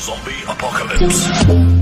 Zombie Apocalypse.